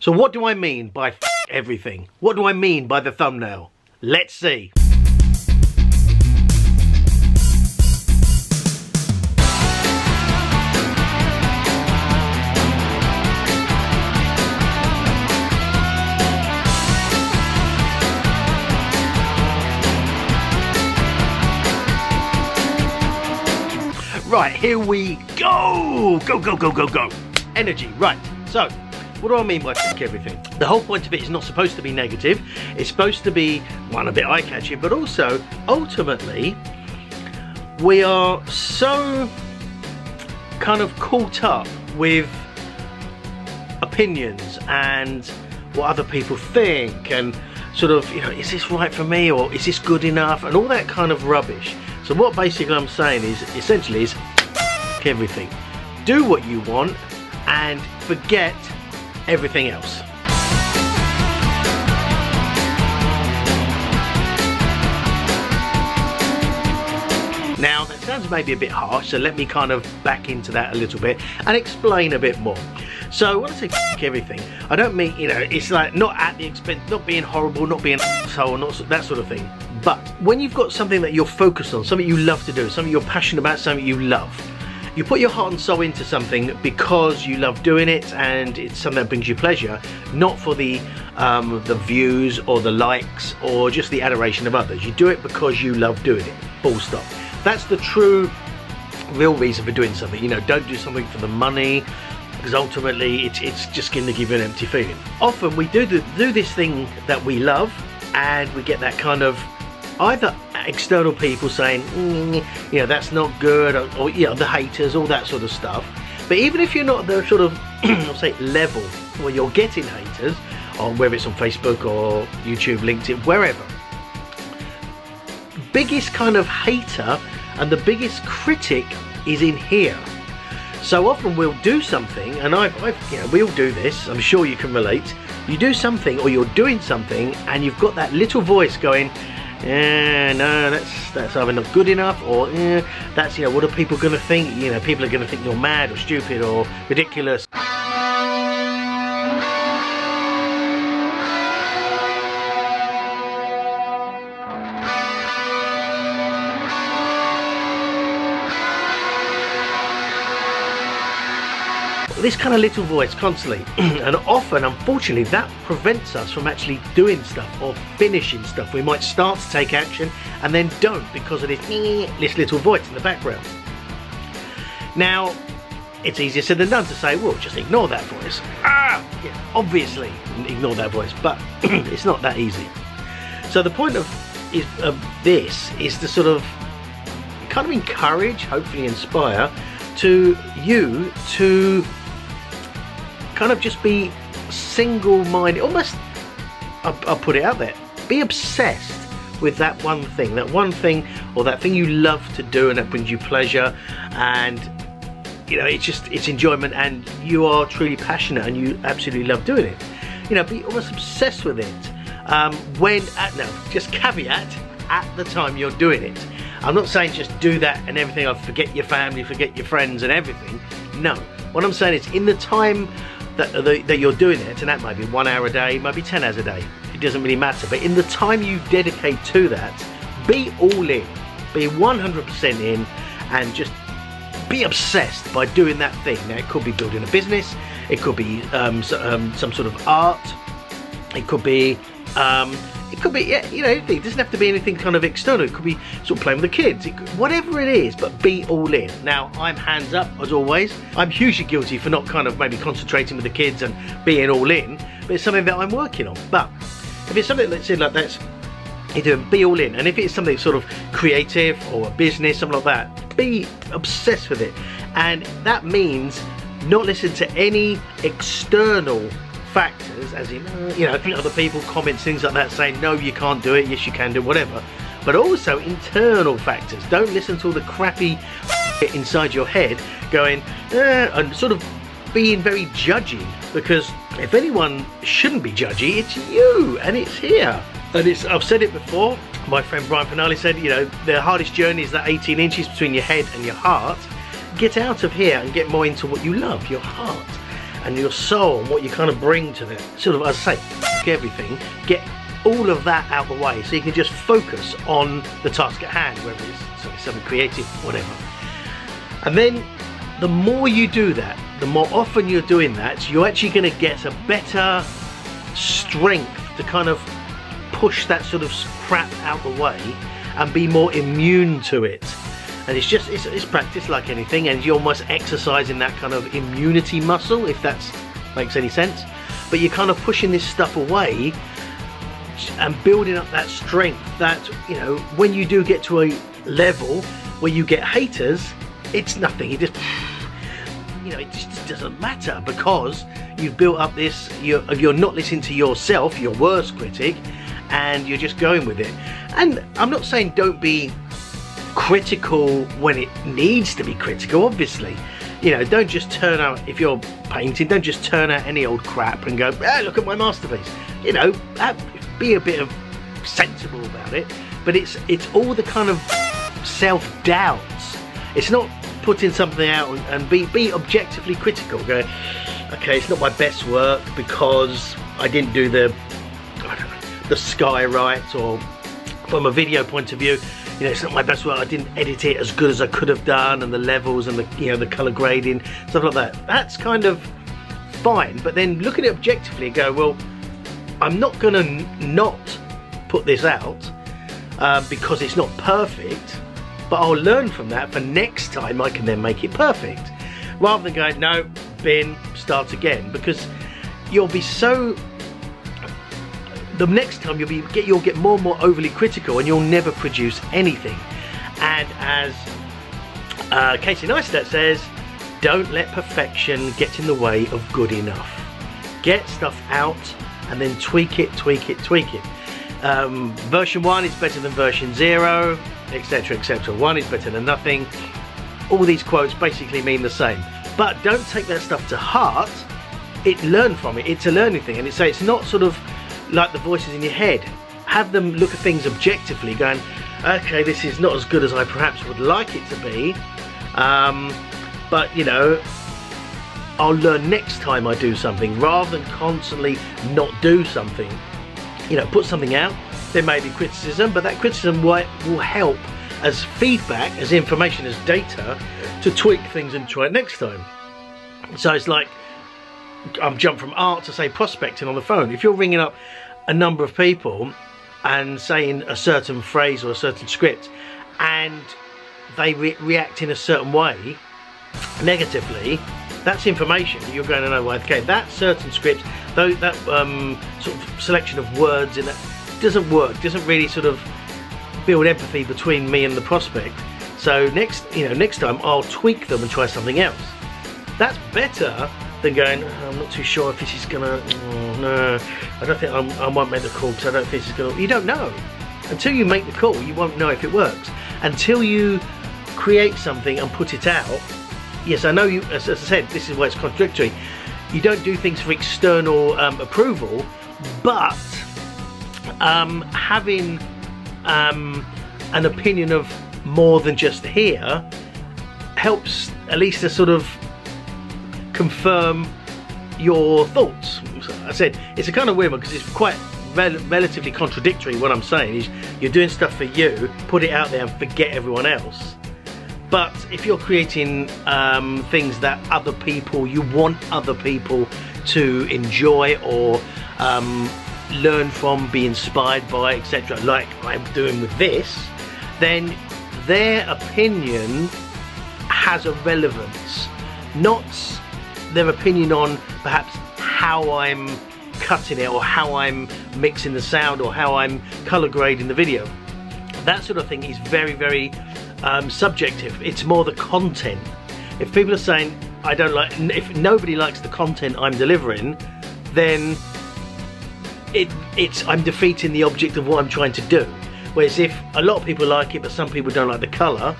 So what do I mean by everything? What do I mean by the thumbnail? Let's see. Right, here we go! Go, go, go, go, go! Energy, right. So, what do I mean by fuck everything? The whole point of it is not supposed to be negative. It's supposed to be, one, a bit eye-catching, but also, ultimately, we are so kind of caught up with opinions and what other people think and sort of, you know, is this right for me or is this good enough and all that kind of rubbish. So what basically I'm saying is, essentially is everything. Do what you want and forget everything else. Now that sounds maybe a bit harsh, so let me kind of back into that a little bit and explain a bit more. So when I say everything, I don't mean, you know, it's like not at the expense, not being horrible, not being so not that sort of thing. But when you've got something that you're focused on, something you love to do, something you're passionate about, something you love, you put your heart and soul into something because you love doing it and it's something that brings you pleasure, not for the um, the views or the likes or just the adoration of others. You do it because you love doing it. Full stop. That's the true, real reason for doing something. You know, don't do something for the money because ultimately it's, it's just going to give you an empty feeling. Often we do, the, do this thing that we love and we get that kind of either external people saying, mm, you know, that's not good, or, or, you know, the haters, all that sort of stuff. But even if you're not the sort of, I'll say, level where you're getting haters, or whether it's on Facebook or YouTube, LinkedIn, wherever, biggest kind of hater and the biggest critic is in here. So often we'll do something, and I've, I've, you know, we all do this. I'm sure you can relate. You do something, or you're doing something, and you've got that little voice going, "Yeah, no, that's that's either not good enough, or eh, that's you know, what are people going to think? You know, people are going to think you're mad or stupid or ridiculous." This kind of little voice constantly and often unfortunately that prevents us from actually doing stuff or finishing stuff. We might start to take action and then don't because of this, this little voice in the background. Now it's easier said than done to say well just ignore that voice. Ah! Yeah, obviously ignore that voice but it's not that easy. So the point of, is, of this is to sort of kind of encourage hopefully inspire to you to kind of just be single-minded, almost, I'll, I'll put it out there, be obsessed with that one thing, that one thing or that thing you love to do and that brings you pleasure and you know, it's just, it's enjoyment and you are truly passionate and you absolutely love doing it. You know, be almost obsessed with it. Um, when, at, no, just caveat, at the time you're doing it. I'm not saying just do that and everything, I'll forget your family, forget your friends and everything. No, what I'm saying is in the time that, that, you're doing it, and that might be one hour a day, might be 10 hours a day, it doesn't really matter. But in the time you dedicate to that, be all in, be 100% in, and just be obsessed by doing that thing. Now, it could be building a business, it could be um, so, um, some sort of art, it could be um, it could be, you know, it doesn't have to be anything kind of external. It could be sort of playing with the kids, could, whatever it is, but be all in. Now, I'm hands up as always. I'm hugely guilty for not kind of maybe concentrating with the kids and being all in, but it's something that I'm working on. But if it's something that's in like that's you do be all in and if it's something sort of creative or a business something like that be obsessed with it and that means not listen to any external factors, as in, uh, you know, other people, comments, things like that, saying, no, you can't do it, yes, you can do whatever. But also internal factors. Don't listen to all the crappy inside your head going, eh, and sort of being very judgy, because if anyone shouldn't be judgy, it's you, and it's here. And it's, I've said it before, my friend Brian Penali said, you know, the hardest journey is that 18 inches between your head and your heart. Get out of here and get more into what you love, your heart and your soul and what you kind of bring to it. Sort of, as I say, everything. Get all of that out the way so you can just focus on the task at hand, whether it's something creative, whatever. And then the more you do that, the more often you're doing that, you're actually going to get a better strength to kind of push that sort of crap out the way and be more immune to it. And it's just, it's, it's practice like anything and you're almost exercising that kind of immunity muscle, if that makes any sense. But you're kind of pushing this stuff away and building up that strength that, you know, when you do get to a level where you get haters, it's nothing. You just, you know, it just doesn't matter because you've built up this, you're, you're not listening to yourself, your worst critic, and you're just going with it. And I'm not saying don't be critical when it needs to be critical, obviously. You know, don't just turn out, if you're painting, don't just turn out any old crap and go, ah, look at my masterpiece. You know, be a bit of sensible about it. But it's it's all the kind of self-doubts. It's not putting something out and, and be, be objectively critical. Go, okay, it's not my best work because I didn't do the, know, the sky right or from a video point of view, you know, it's not my best work. I didn't edit it as good as I could have done, and the levels and the you know the color grading, stuff like that. That's kind of fine. But then look at it objectively and go, well, I'm not gonna not put this out uh, because it's not perfect, but I'll learn from that for next time I can then make it perfect. Rather than going, no, bin, start again, because you'll be so the next time you'll be get you'll get more and more overly critical and you'll never produce anything. And as uh, Casey Neistat says, don't let perfection get in the way of good enough. Get stuff out and then tweak it, tweak it, tweak it. Um, version 1 is better than version 0, etc, etc. 1 is better than nothing. All these quotes basically mean the same. But don't take that stuff to heart. It learn from it. It's a learning thing. And it's, so it's not sort of like the voices in your head. Have them look at things objectively, going, okay, this is not as good as I perhaps would like it to be. Um, but, you know, I'll learn next time I do something rather than constantly not do something. You know, put something out, there may be criticism, but that criticism will, will help as feedback, as information, as data to tweak things and try it next time. So it's like I'm jumped from art to say prospecting on the phone. If you're ringing up a number of people and saying a certain phrase or a certain script and they re react in a certain way negatively, that's information that you're going to know. Why. Okay, that certain script, though that um, sort of selection of words in that doesn't work. Doesn't really sort of build empathy between me and the prospect. So next, you know, next time I'll tweak them and try something else. That's better than going, I'm not too sure if this is gonna, oh, no, I don't think I'm, I might make the call because I don't think this is gonna, you don't know. Until you make the call, you won't know if it works. Until you create something and put it out, yes, I know you, as, as I said, this is where it's contradictory. You don't do things for external um, approval, but um, having um, an opinion of more than just here helps at least a sort of confirm your thoughts. I said it's a kind of weird one because it's quite rel relatively contradictory what I'm saying is you're doing stuff for you, put it out there and forget everyone else. But if you're creating um, things that other people, you want other people to enjoy or um, learn from, be inspired by, etc., like I'm doing with this, then their opinion has a relevance, not their opinion on perhaps how I'm cutting it or how I'm mixing the sound or how I'm color grading the video. That sort of thing is very, very um, subjective. It's more the content. If people are saying, I don't like, if nobody likes the content I'm delivering, then it, it's I'm defeating the object of what I'm trying to do. Whereas if a lot of people like it, but some people don't like the colour,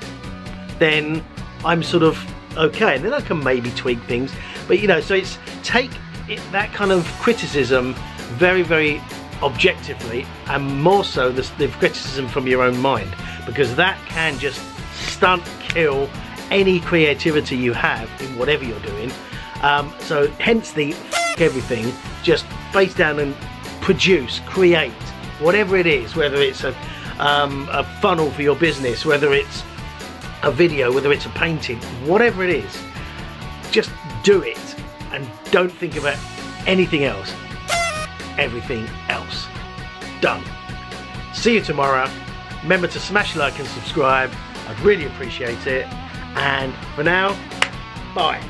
then I'm sort of okay. And then I can maybe tweak things. But you know, so it's take it, that kind of criticism very, very objectively and more so the, the criticism from your own mind because that can just stunt kill any creativity you have in whatever you're doing Um, so hence the everything, just face down and produce, create, whatever it is, whether it's a, um, a funnel for your business, whether it's a video, whether it's a painting, whatever it is, just do it and don't think about anything else. Everything else. Done. See you tomorrow. Remember to smash like and subscribe. I'd really appreciate it. And for now, bye.